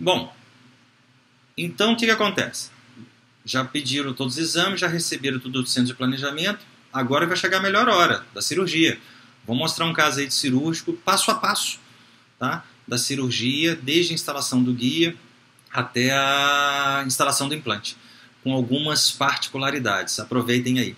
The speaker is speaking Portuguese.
Bom, então o que, que acontece? Já pediram todos os exames, já receberam tudo do centro de planejamento, agora vai chegar a melhor hora da cirurgia. Vou mostrar um caso aí de cirúrgico passo a passo, tá? Da cirurgia, desde a instalação do guia até a instalação do implante, com algumas particularidades. Aproveitem aí.